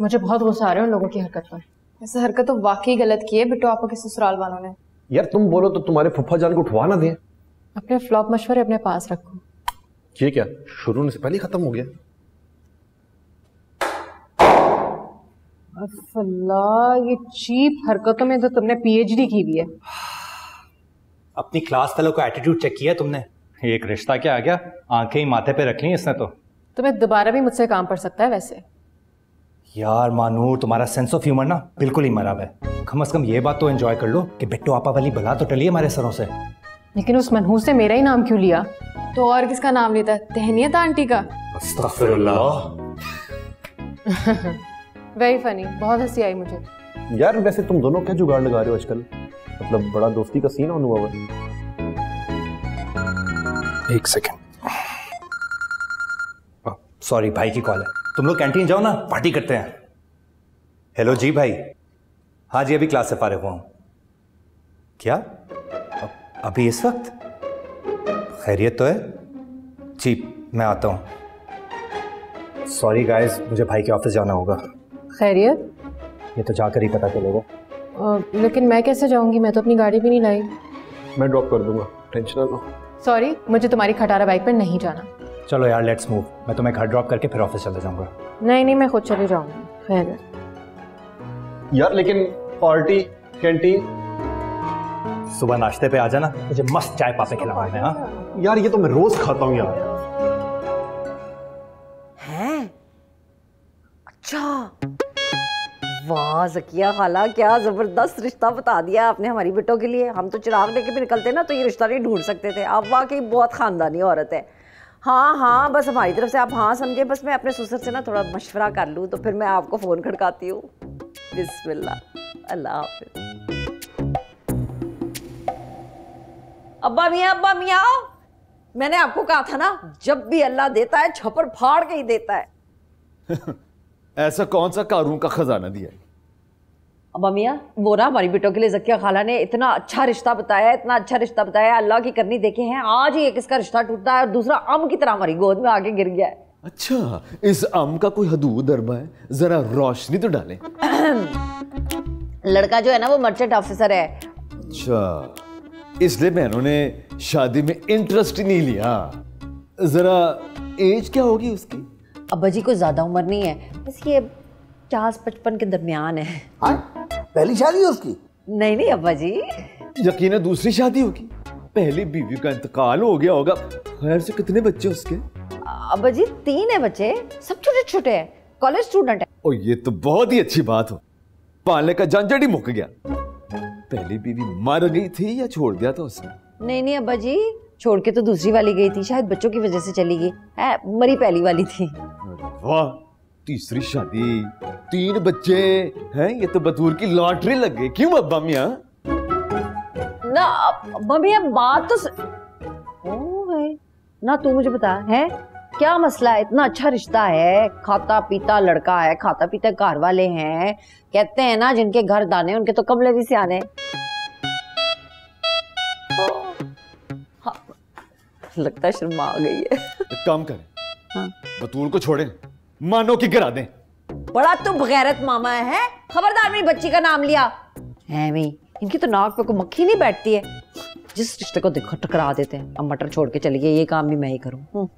मुझे बहुत गुस्सा आ रहा है उन लोगों की हरकत पर। ऐसे हरकत तो वाकई गलत की है बिट्टू आपको के ससुराल वालों ने। यार तुम बोलो तो तुम्हारे फुफ्फा जान को उठवा ना दें। अपने फ्लॉप मशवरे अपने पास रखो। ये क्या शुरू होने से पहले खत्म हो गया? ये चीप हरकतों में तो तुमने पीएचडी की हुई है। अपनी क्लास फेलो का एटीट्यूड चेक किया तुमने? एक रिश्ता क्या आ गया? आँखें ही माथे पे रख ली इसने तो। तुम्हें दोबारा भी मुझसे काम पड़ सकता है वैसे। यार मानूर तुम्हारा सेंस ऑफ़ ह्यूमर ना बिल्कुल ही मरा है। कम से कम ये बात तो एंजॉय कर लो कि बिट्टू आपा वाली बला तो टली हमारे सरों से। लेकिन उस मनहूस ने मेरा ही नाम क्यों लिया? तो और किसका नाम लेता तहनीत आंटी का? वेरी फनी बहुत हँसी आई मुझे। यार वैसे तुम दोनों क्या जुगाड़ लगा रहे हो आजकल? मतलब बड़ा दोस्ती का सीन ऑन हुआ हुआ। है एक सेकेंड सॉरी भाई की कॉल है। तुम लोग कैंटीन जाओ ना पार्टी करते हैं। हेलो जी भाई। हाँ जी अभी क्लास से फारिग हुआ हूँ। क्या? अभी इस वक्त? खैरियत तो है। जी मैं आता हूँ। सॉरी गाइस मुझे भाई के ऑफ़िस जाना होगा। खैरियत? ये तो जाकर ही पता चलेगा। लेकिन मैं कैसे जाऊँगी? मैं तो अपनी गाड़ी भी नहीं लाई। मैं ड्रॉप कर दूँगा। टेंशन ना लो। सॉरी मुझे तुम्हारी खटारा बाइक पर नहीं जाना। चलो यार लेट्स मूव मैं तुम्हें घर ड्रॉप करके फिर ऑफ़िस चले जाऊँगा। नहीं नहीं मैं खुद चली जाऊँगी। खैर। यार लेकिन पार्टी कैंटीन सुबह नाश्ते पे आ जाना। मुझे मस्त चाय पापे खिलावाना है हाँ? यार ये तो मैं रोज खाता हूँ यार। हैं? अच्छा। वाह जकिया खाला क्या ज़बरदस्त रिश्ता बता दिया आपने हमारी बेटों के लिए। हम तो चिराग लेके भी निकलते ना तो ये रिश्ता नहीं ढूंढ सकते थे। आप वाकई बहुत खानदानी औरत है। हाँ हाँ बस हमारी तरफ़ से आप हाँ समझे, बस मैं अपने ससुर से ना थोड़ा मशवरा कर लूँ तो फिर मैं आपको फ़ोन खड़काती हूँ। बिस्मिल्लाह, अल्लाह हाफिज। अब्बा मियाँ अब्बा मियाँ, मैंने आपको कहा था ना, जब भी अल्लाह देता है छपर फाड़ के ही देता है। ऐसा कौन सा कारून का खजाना दिया है? अब्बा मियाँ वो ना हमारी बेटों के लिए जकिया खाला ने इतना अच्छा रिश्ता बताया इतना अच्छा रिश्ता बताया अल्लाह की करनी देखे हैं आज ही एक इसका रिश्ता टूटा है और दूसरा अम की तरह हमारी गोद में आके गिर गया है। अच्छा इस आम का कोई हदूद अरबा है? जरा रोशनी तो डालें। लड़का जो है ना वो मर्चेंट ऑफिसर है। अच्छा इसलिए बहनों ने शादी में इंटरेस्ट ही नहीं लिया। जरा एज क्या होगी उसकी? अब्बा जी को ज़्यादा उम्र नहीं है बस ये पचास पचपन के दरमियान है। हाँ? पहली शादी है उसकी? नहीं नहीं अब्बा जी। यकीन दूसरी शादी होगी? पहली बीवी का इंतकाल हो गया होगा। खैर से कितने बच्चे उसके? अब्बा जी तीन है बच्चे। सब छोटे छोटे हैं। कॉलेज स्टूडेंट है। ओ ये तो बहुत ही अच्छी बात हो। पालने का झंझट ही मुक गया। पहली बीवी मर गई थी या छोड़ दिया था उसने? नहीं नहीं अब्बा जी। छोड़ के तो दूसरी वाली गई थी। शायद बच्चों की वजह से चली गई। मरी पहली वाली थी। वाह! तीसरी शादी। तीन बच्चे हैं ये तो बतूर की लॉटरी लग गई। क्यों अब्बा मियाँ? ना अब्बा भैया बात तो स... ओ है। ना तू मुझे बता है? क्या मसला है? इतना अच्छा रिश्ता है खाता पीता लड़का है खाता पीता घर वाले हैं। कहते हैं ना जिनके घर दाने उनके तो कमले भी सियाने हाँ, लगता है शर्मा आ गई है। काम करें। हाँ। बतूर को छोड़ें। मानो की करा दें। बड़ा तुम बगैरत मामा है खबरदार मेरी बच्ची का नाम लिया। है इनकी तो नाक पे को मक्खी नहीं बैठती है। जिस रिश्ते को देखो, टकरा देते हैं। अब मटर छोड़ के चलिए, ये काम भी मैं ही करूँ। हम्म।